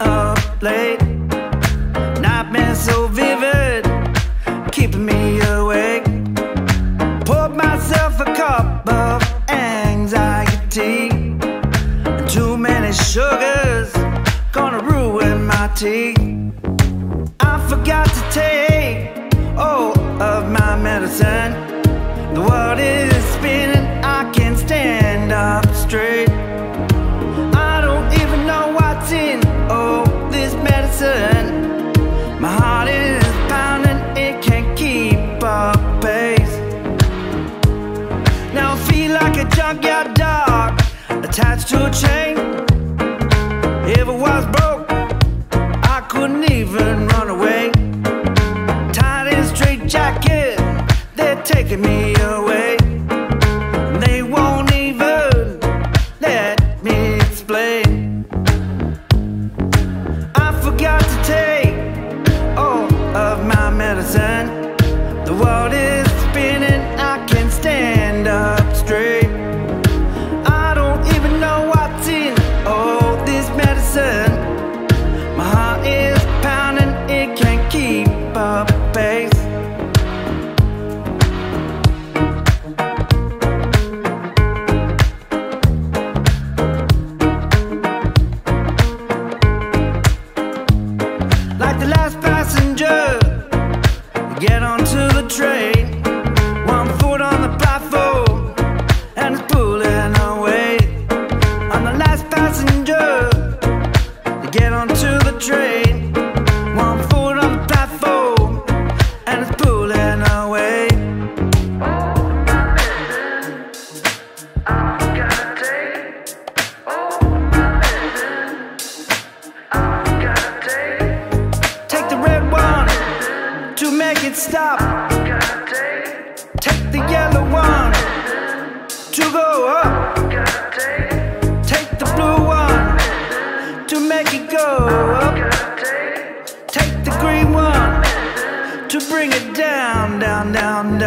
up late. Nightmare so vivid, keeping me awake. Poured myself a cup of anxiety. Too many sugars, gonna ruin my tea. I forgot to take all of my medicine. The world is. Like a junkyard dog attached to a chain. If it was broke, I couldn't even run away. Tied in a straight jacket, they're taking me last passenger, get onto the train. One foot on the platform, and it's pulling make it stop. Take the yellow one to go up. Take the blue one to make it go up. Take the green one to bring it down, down, down,